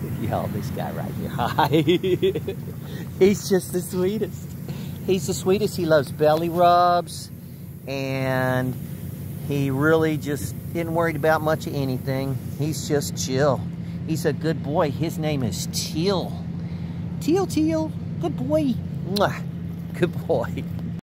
Y'all, this guy right here. Hi. He's just the sweetest. He's the sweetest. He loves belly rubs. And he really just isn't worried about much of anything. He's just chill. He's a good boy. His name is Teal. Teal, Teal. Good boy. Mwah. Good boy.